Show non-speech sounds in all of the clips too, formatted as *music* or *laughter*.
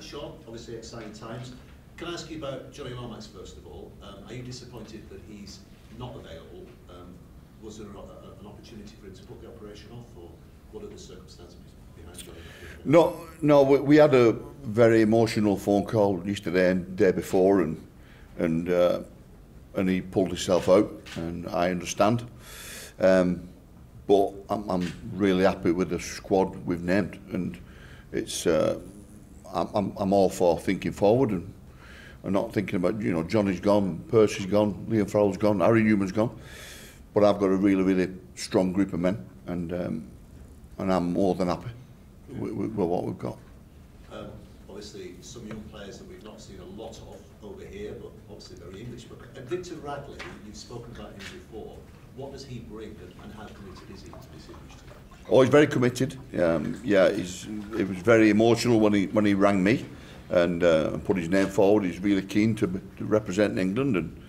Uh, Shaun, obviously exciting times. Can I ask you about Johnny Lomax first of all? Um, are you disappointed that he's not available? Um, was there a, a, an opportunity for him to put the operation off, or what are the circumstances behind Johnny? No, no, we, we had a very emotional phone call yesterday and day before, and and uh, and he pulled himself out, and I understand. Um, but I'm, I'm really happy with the squad we've named, and it's uh, I'm, I'm, all for thinking forward and, and not thinking about you know Johnny's gone, Percy's gone, Liam Farrell's gone, Harry Newman's gone, but I've got a really really strong group of men, and um, and I'm more than happy with, with, with what we've got. Um, obviously, some young players that we've not seen a lot of over here, but obviously very English. But *laughs* Victor Radley, you've spoken about him before. What does he bring, and, and how committed is he to this industry? Oh, he's very committed. Um, yeah, he's, it was very emotional when he, when he rang me and, uh, and put his name forward. He's really keen to, to represent England and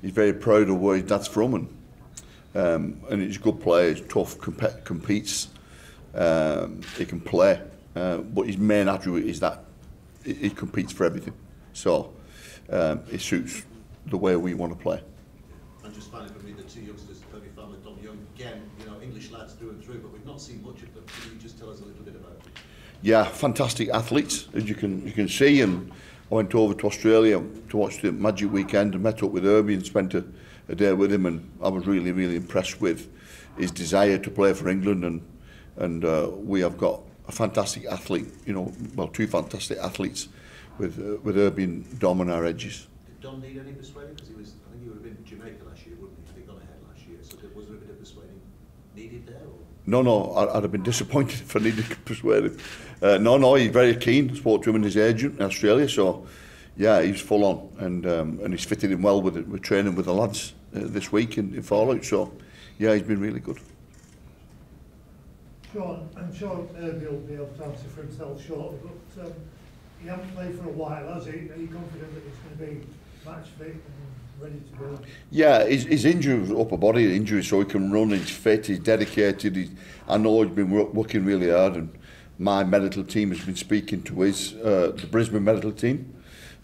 he's very proud of where his dad's from. And, um, and he's a good player, he's tough, comp competes, um, he can play. Uh, but his main attribute is that he, he competes for everything. So um, it suits the way we want to play. And just finally for me, the two youngsters, Herbie Farnworth, Dom Young, again, you know, English lads through and through, but we've not seen much of them. Can you just tell us a little bit about them? yeah, fantastic athletes as you can you can see. And I went over to Australia to watch the Magic Weekend and met up with Herbie and spent a, a day with him. And I was really really impressed with his desire to play for England. And and uh, we have got a fantastic athlete. You know, well, two fantastic athletes with uh, with Herbie and Dom on our edges. Don need any persuading? Because he was, I think he would have been in Jamaica last year, wouldn't he? Had he gone ahead last year? So was there a bit of persuading needed there? Or? No, no, I'd, I'd have been disappointed *laughs* if I needed persuading. Uh, no, no, he's very keen. Spoke to him and his agent in Australia, so yeah, he's full on and um, and he's fitted in well with it. We're training with the lads uh, this week in, in Fallout, so yeah, he's been really good. Sean, I'm sure Erby will be able to answer for himself shortly, but um, he hasn't played for a while, has he? Are you confident that it's going to be match fit and ready to go? Yeah, his, his injury was upper body injury, so he can run. He's fit. He's dedicated. He's, I know he's been wo- working really hard, and my medical team has been speaking to his uh, the Brisbane medical team,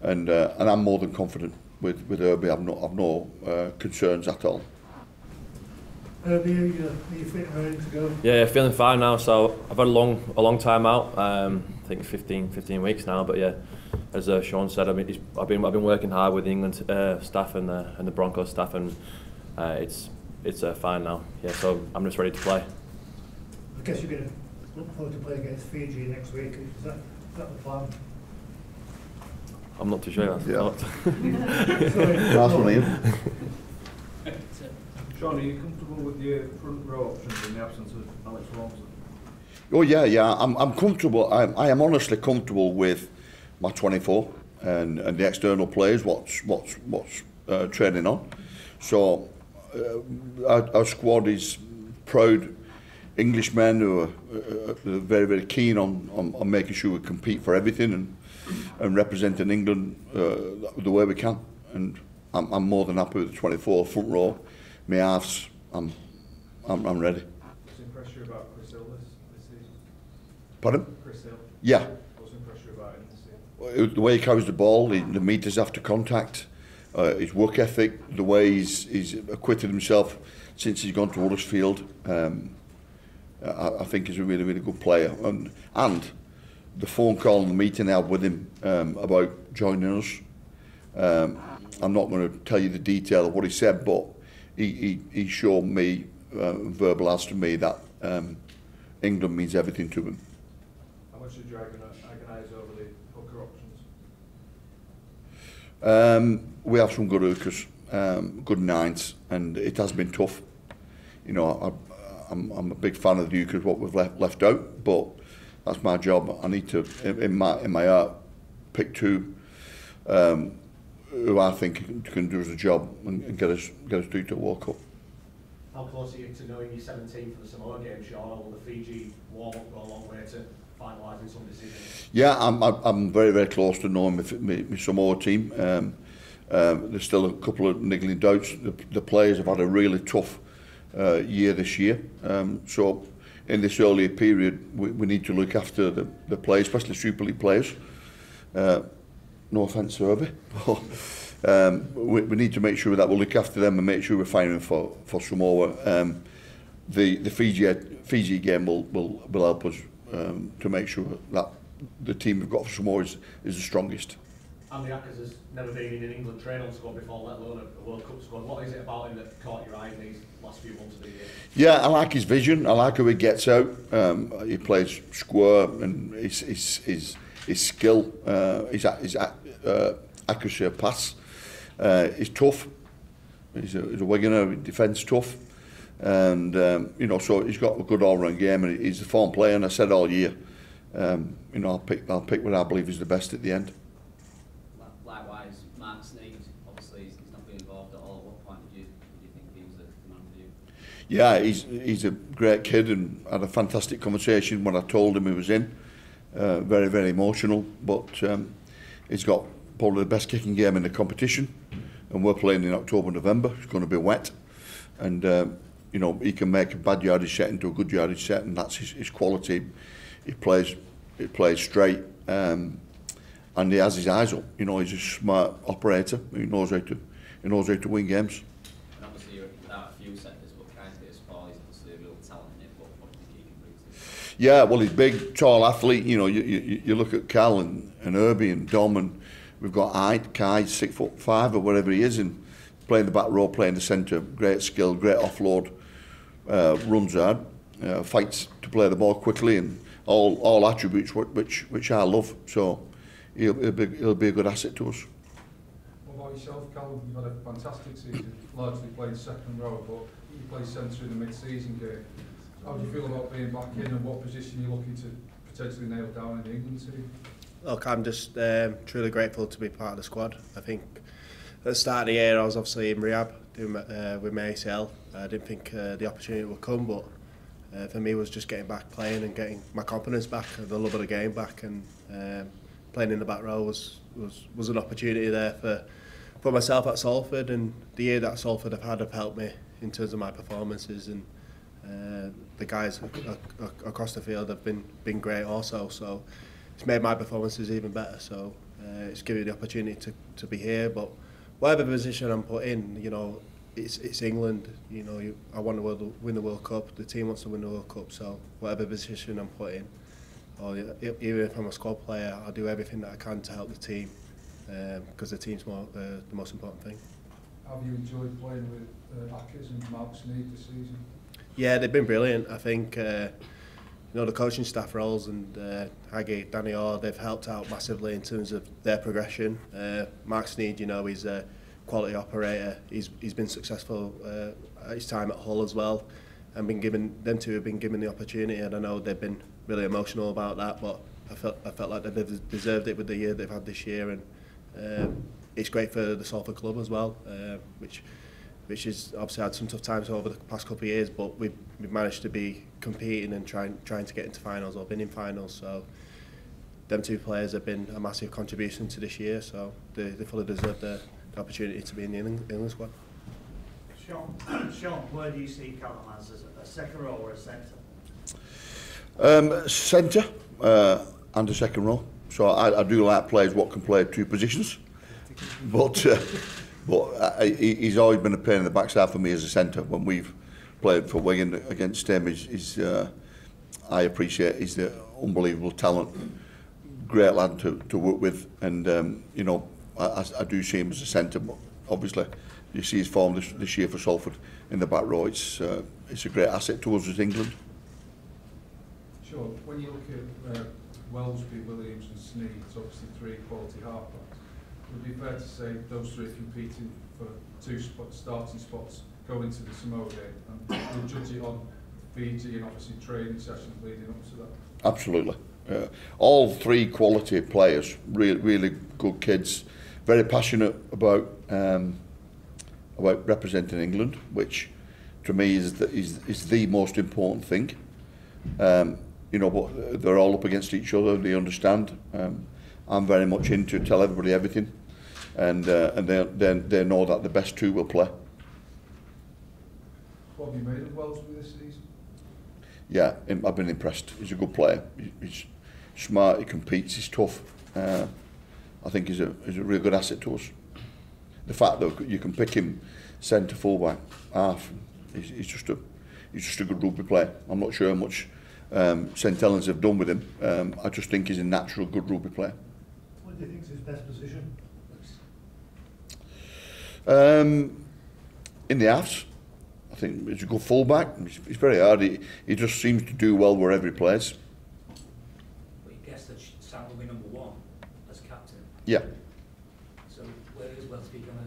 and uh, and I'm more than confident with with Herbie. I've no I've no uh, concerns at all. Herbie, are you, are you fit and ready to go? Yeah, yeah, feeling fine now. So I've had a long, a long time out. Um, I think 15, 15 weeks now. But yeah, as uh, Shaun said, I mean, he's, I've been, I've been working hard with the England uh, staff and the and the Broncos staff, and uh, it's it's uh, fine now. Yeah, so I'm just ready to play. I guess you're going to look forward to play against Fiji next week. Is that, is that the plan? I'm not too sure. Yeah. *laughs* Sorry. *laughs* Last one, Ian. Shaun, are you comfortable with your front row options in the absence of Alex Walmsley? Oh yeah, yeah. I'm I'm comfortable. I'm I am honestly comfortable with my 24 and and the external players. What's what's what's uh, training on. So uh, our, our squad is proud Englishmen who are, uh, uh, very very keen on, on on making sure we compete for everything and and representing England uh, the way we can. And I'm I'm more than happy with the 24 front row. My halves. I'm I'm I'm ready. What's impressed you about Chris Hill this, this season? Pardon? Chris Hill, Yeah. the way he carries the ball, the, the meters after contact, uh, his work ethic, the way he's, he's acquitted himself since he's gone to Huddersfield, um, I, I think is a really, really good player. And, and the phone call and the meeting I had with him um, about joining us, um, I'm not going to tell you the detail of what he said, but he, he, he showed me, uh, verbalised to me that um, England means everything to him much did you agonise over the hooker options? Um, we have some good hookers, um, good nines, and it has been tough. You know, I, I'm, I'm a big fan of the hookers, what we've left, left out, but that's my job. I need to, in my, in my heart, pick two um, who I think can do us a job and, and get us get us through to World Cup. How close are you to knowing your 17 for the Samoa game, Sean? Or will the Fiji war go a long way to finalising some decisions? Yeah, I'm, I'm very, very close to knowing my, my, my Samoa team. Um, um, there's still a couple of niggling doubts. The, the players have had a really tough uh, year this year. Um, so in this earlier period, we, we need to look after the, the players, especially Super League players. Uh, no offence, Herbie, *laughs* um, we, we need to make sure that we we'll look after them and make sure we're firing for, for Samoa. Um, the, the Fiji, Fiji game will, will, will help us um, to make sure that the team we've got for Samoa is, is the strongest. Andy Ackers has never been in an England training squad before, let alone a World Cup squad. What is it about him that caught your eye in these last few months of the year? Yeah, I like his vision. I like how he gets out. Um, he plays square and his, his, his, his skill, uh, his, his uh, accuracy of pass uh, is tough. He's a, he's a winger, defence tough. And, um, you know, so he's got a good all-round game and he's a form player and I said all year, um, you know, I'll pick, I'll pick what I believe is the best at the end. Likewise, Mark Sneed, obviously he's not been involved at all. At what point did you, did you think he was the man for you? Yeah, he's, he's a great kid and had a fantastic conversation when I told him he was in. Uh, very, very emotional, but um, he's got probably the best kicking game in the competition and we're playing in October, November. It's going to be wet and um, you know he can make a bad yardage set into a good yardage set, and that's his, his quality. He plays he plays straight. Um, and he has his eyes up. You know, he's a smart operator. He knows how to, he knows how to win games. And obviously you're without a few sectors, but trying to get a sport, he's obviously a real talent in it, but what do you think he can bring to it? Yeah, well, he's big, tall athlete. You know, you, you, you look at Cal and, and Herbie and Dom, and we've got Ide, Kai, six foot five or whatever he is, and playing the back row, playing the centre, great skill, great offload, uh, runs hard, uh, fights to play the ball quickly, and all all attributes which which I love. So he'll, he'll be he'll be a good asset to us. What about yourself, Callum? You've had a fantastic season, largely played second row, but you played centre in the mid-season game. How do you feel about being back in, and what position are you looking to potentially nail down in the England team? Look, I'm just um, truly grateful to be part of the squad. I think at the start of the year, I was obviously in rehab doing, uh, with my ACL. I didn't think uh, the opportunity would come, but uh, for me was just getting back playing and getting my confidence back and the love of the game back. And um, playing in the back row was, was, was an opportunity there for, for myself at Salford. And the year that Salford have had have helped me in terms of my performances. And uh, the guys across the field have been, been great also. So it's made my performances even better. So uh, it's given me the opportunity to, to be here. but whatever position I'm put in, you know, it's it's England. You know, you, I want to world, win the World Cup. The team wants to win the World Cup. So whatever position I'm put in, or e, e, even if I'm a squad player, I'll do everything that I can to help the team because um, the team's more, uh, the most important thing. Have you enjoyed playing with uh, Ackers and Mark Sneed this season? Yeah, they've been brilliant. I think. Uh, you know, the coaching staff roles and uh, Haggy, Danny Orr, they've helped out massively in terms of their progression. Uh, Mark Sneed, you know, he's a quality operator. He's, he's been successful uh, at his time at Hull as well and been given, them two have been given the opportunity and I know they've been really emotional about that, but I felt, I felt like they've deserved it with the year they've had this year and um, it's great for the Salford club as well, uh, which which has obviously had some tough times over the past couple of years, but we've, we've managed to be competing and trying trying to get into finals or been in finals. So them two players have been a massive contribution to this year, so they, they fully deserve the, the opportunity to be in the England, England squad. Shaun, *clears throat* Shaun, where do you see Callum as, as a second row or a centre? Um, centre uh, and a second row. So I, I do like players what can play two positions, but uh, But I, he's always been a pain in the backside for me as a centre. When we've played for Wigan against him, he's, he's, uh, I appreciate he's the unbelievable talent, great lad to, to work with. And, um, you know, I, I do see him as a centre, but obviously you see his form this, this year for Salford in the back row. It's, uh, it's a great asset to us as England. Sure. When you look at uh, Wellesby, Williams and Sneed, it's obviously three quality halfbacks. Would be fair to say those three competing for two spot, starting spots going into the Samoa game? And we'll judge it on Fiji and obviously training sessions leading up to that. Absolutely. All three quality players, really, really good kids, very passionate about um, about representing England, which to me is the, is, is the most important thing. Um, you know, but they're all up against each other. They understand. Um, I'm very much into tell everybody everything, and uh, and they, they, they know that the best two will play. What have you made of Wellesley this season? Yeah, I've been impressed. He's a good player. He's smart, he competes, he's tough. Uh, I think he's a, he's a real good asset to us. The fact that you can pick him centre fullback, half, he's, he's just a he's just a good rugby player. I'm not sure how much um, St Helens have done with him. Um, I just think he's a natural good rugby player. What do you think is his best position? Um, in the halves, I think he's a good fullback. He's, he's very hard. He, he just seems to do well wherever he plays. But you guess that Sam will be number one as captain. Yeah, So where is Welsby going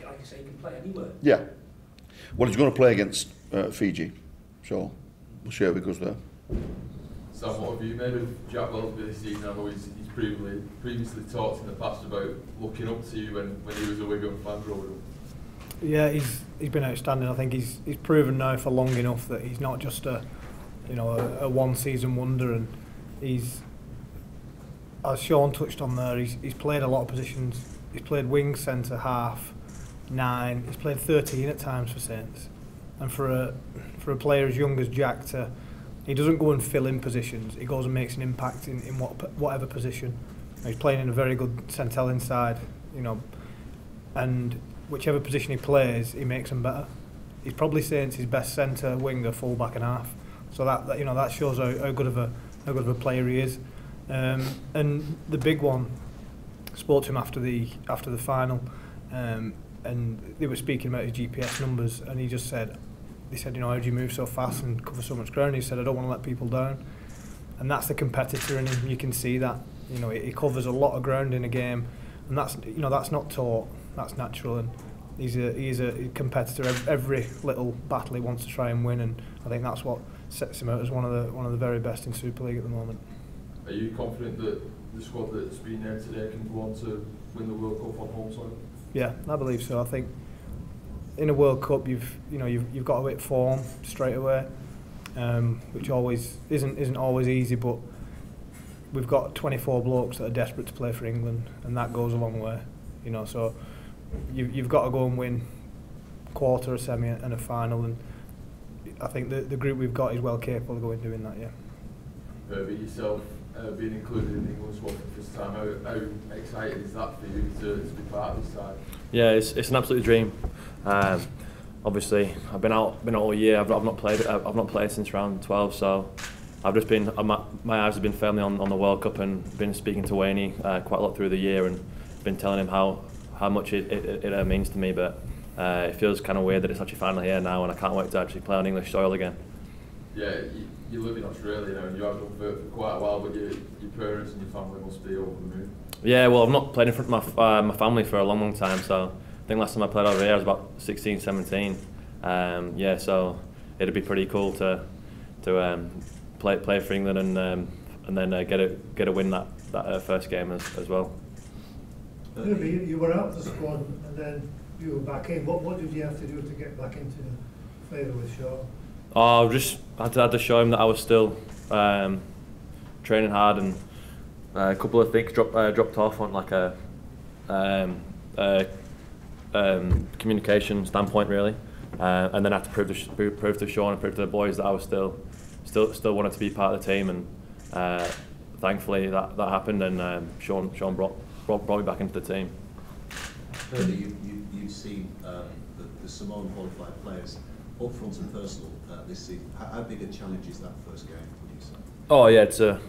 to, like you say, he can play anywhere. yeah. Well, he's going to play against uh, Fiji, so we'll see how he goes there. Sam, what have you of Jack Welsby this season? I know he's, he's previously, previously talked in the past about looking up to you when, when he was a Wigan fan growing up. Yeah, he's he's been outstanding. I think he's he's proven now for long enough that he's not just a you know a, a one season wonder, and he's as Shaun touched on there. He's he's played a lot of positions. He's played wing, centre, half, nine. He's played 13 at times for Saints, and for a for a player as young as Jack to He doesn't go and fill in positions. He goes and makes an impact in, in what, whatever position. And he's playing in a very good central inside, you know, and whichever position he plays, he makes them better. He's probably Saints his best centre, winger, full back and half. So that, that you know that shows how, how good of a how good of a player he is. Um, and the big one, spoke to him after the after the final, um, and they were speaking about his GPS numbers, and he just said, they said, you know, how do you move so fast and cover so much ground? He said, I don't want to let people down, and that's the competitor in him. You can see that, you know, he, covers a lot of ground in a game, and that's you know that's not taught, that's natural, and he's a he's a competitor. Every little battle he wants to try and win, and I think that's what sets him out as one of the one of the very best in Super League at the moment. Are you confident that the squad that's been there today can go on to win the World Cup on home soil? Yeah, I believe so. I think in a World Cup, you've you know you've you've got to hit form straight away, um, which always isn't isn't always easy. But we've got 24 blokes that are desperate to play for England, and that goes a long way. You know, so you, you've got to go and win quarter, a semi, and a final, and I think the the group we've got is well capable of going doing that. Yeah. Herbie, yourself uh, being included in England's squad for the first time, how, how excited is that for you to, to be part of this side? Yeah, it's, it's an absolute dream. Um, obviously, I've been out been out all year. I've, I've not played. I've not played since round 12. So I've just been my, my eyes have been firmly on, on the World Cup and been speaking to Wane uh, quite a lot through the year and been telling him how how much it it, it uh, means to me. But uh, it feels kind of weird that it's actually finally here now, and I can't wait to actually play on English soil again. Yeah, you, you live in Australia now, and you have done for, for quite a while. But your your parents and your family must be over the moon. Yeah, well, I've not played in front of my uh, my family for a long, long time. So I think last time I played over here I was about 16, 17. Um, yeah, so it'd be pretty cool to to um, play play for England and um, and then uh, get a get a win that that uh, first game as, as well. You, you were out of the squad and then you were back in. What what did you have to do to get back into favour with Shaun? Oh, just I had to, had to show him that I was still um, training hard and uh, a couple of things dropped uh, dropped off on like a um, communication standpoint really, uh, and then I had to prove to prove to Shaun and prove to the boys that I was still still still wanted to be part of the team and uh, thankfully that, that happened and um, Shaun Shaun brought, brought brought me back into the team. Earlier, you, you, you've seen um, the, the Samoan qualified players up front and personal uh, this season. How, how big a challenge is that first game, would you say? Oh yeah, it's a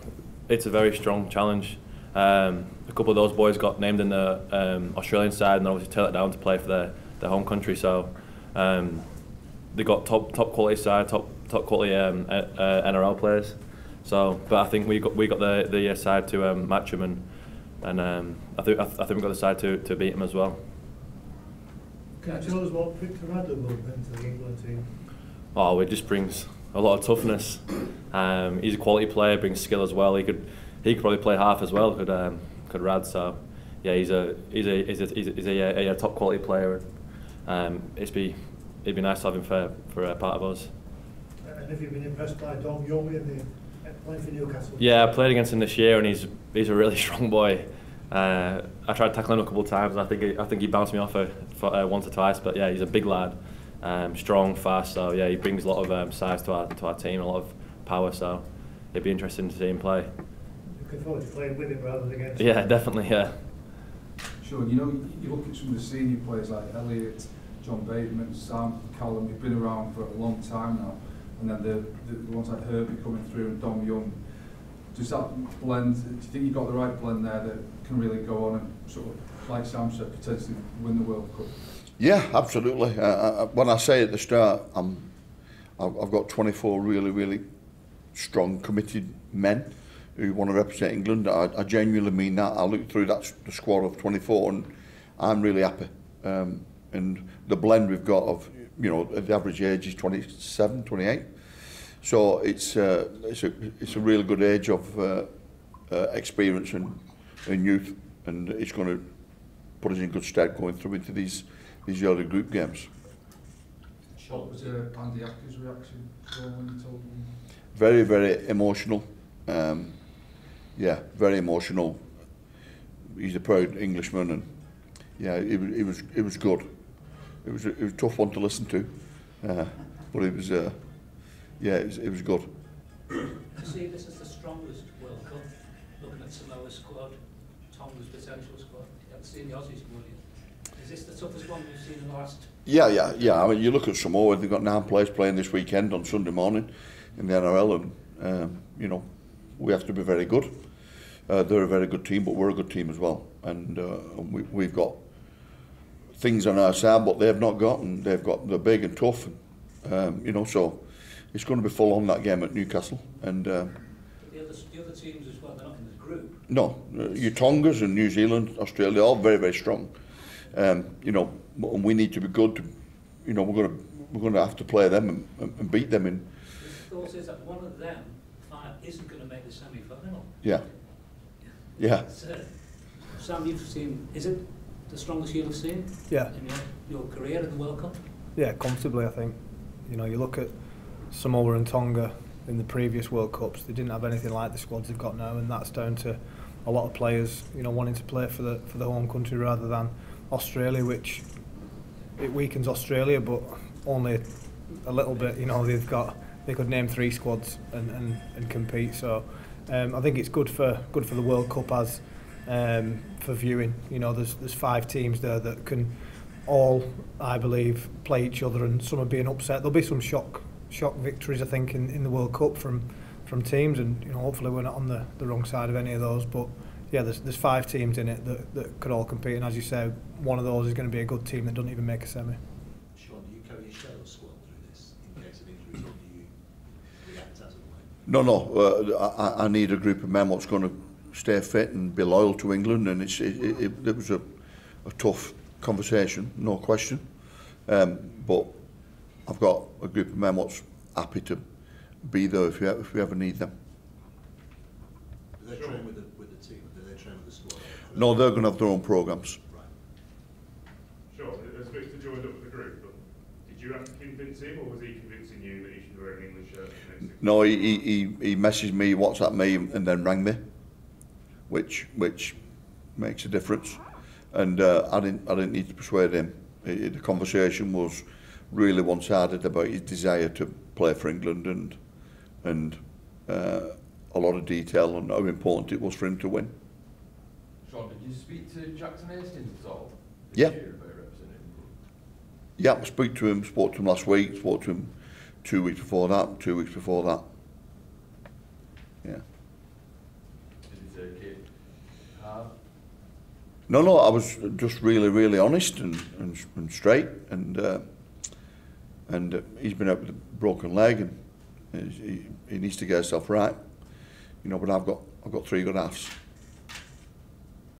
it's a very strong challenge. Um, a couple of those boys got named in the um, Australian side and obviously tailed it down to play for their, their home country. So um, they got top top quality side, top top quality um, uh, NRL players. So, but I think we got we got the the uh, side to um, match them and and um, I think I, th- I think we got the side to, to beat them as well. Can you tell us what Victor Radley will bring to the England team? Oh, it just brings a lot of toughness. Um, he's a quality player, brings skill as well. He could he could probably play half as well. Could um, could Rad. So yeah, he's a he's a he's a, he's a, he's a, a, a top quality player. Um, it's be it'd be nice to have him for for a part of us. And have you been impressed by Dom Young in the playing for Newcastle? Yeah, I played against him this year, and he's he's a really *laughs* strong boy. Uh, I tried tackling him a couple of times. I think he, I think he bounced me off a, for, uh, once or twice. But yeah, he's a big lad, um, strong, fast. So yeah, he brings a lot of um, size to our to our team, a lot of power. So it'd be interesting to see him play. Looking forward to playing with him rather than against Yeah, definitely. Yeah. Shaun, you know, you look at some of the senior players like Elliot, John Bateman, Sam, Callum, who've been around for a long time now, and then the, the, the ones like Herbie coming through and Dom Young. Does that blend, do you think you've got the right blend there that can really go on and sort of, like Sam said, potentially win the World Cup? Yeah, absolutely. Uh, uh, when I say at the start, I'm, I've, I've got 24 really, really strong, committed men who want to represent England. I, I genuinely mean that. I look through that the squad of 24 and I'm really happy. Um, and the blend we've got of, you know, the average age is 27, 28. So it's, uh, it's, a, it's a really good age of uh, uh, experience and, and youth and it's going to put us in good stead going through into these, these early group games. What was uh, Andy Acker's reaction when you told him? Very, very emotional. Um, yeah, very emotional. He's a proud Englishman, and yeah, it was it was it was good. It was it was a tough one to listen to, uh, but it was uh, yeah, it was, it was good. I see this as the strongest World Cup, looking at Samoa's squad, Tonga's potential squad. You haven't seen the Aussie squad yet. Is this the toughest one we've seen in the last? Yeah, yeah, yeah. I mean, you look at Samoa; they've got nine players playing this weekend on Sunday morning in the NRL, and um, you know we have to be very good. Uh, they're a very good team, but we're a good team as well, and, uh, we, we've got things on our side, but they've not got, and they've got they're big and tough, and, um, you know. So it's going to be full on that game at Newcastle, and. But the other, the other teams as well, they're not in the group. no, uh, your Tongas and New Zealand, Australia, all very, very strong. Um, you know, and we need to be good. To, you know, we're going to we're going to have to play them and, and, and beat them in. The thought is that one of them five isn't going to make the semi-final. Yeah, yeah. So, Sam, you've seen, is it the strongest you've seen Yeah. in your, your career in the World Cup? Yeah, comfortably, I think. You know, you look at Samoa and Tonga in the previous World Cups, they didn't have anything like the squads they've got now, and that's down to a lot of players, you know, wanting to play for the for the home country rather than Australia, which it weakens Australia, but only a little bit. You know, they've got they could name three squads and, and, and compete. So um, I think it's good for good for the World Cup as um, for viewing. You know, there's there's five teams there that can all, I believe, play each other, and some are being upset. There'll be some shock shock victories, I think, in, in the World Cup from from teams, and you know, hopefully we're not on the, the wrong side of any of those. But yeah, there's there's five teams in it that, that could all compete, and as you say, one of those is going to be a good team that doesn't even make a semi. No, no. Uh, I, I need a group of men that's going to stay fit and be loyal to England. And it's, it, it, it, it was a, a tough conversation, no question. Um, but I've got a group of men that's happy to be there if we, if we ever need them. Do they train with the, with the team? Do they train with the squad? No, they're going to have their own programs. No, he, he, he, messaged me, WhatsApp me, and then rang me, which which makes a difference. And uh, I didn't I didn't need to persuade him. It, the conversation was really one-sided about his desire to play for England and and uh, a lot of detail on how important it was for him to win. Shaun, did you speak to Jackson Hastings at all? Yeah. year about representing England? Yeah, I spoke to him, spoke to him last week, spoke to him two weeks before that, two weeks before that. Yeah. No, no, I was just really, really honest and, and, and straight, and uh, and uh, he's been out with a broken leg, and he, he needs to get himself right, you know. But I've got I've got three good halves.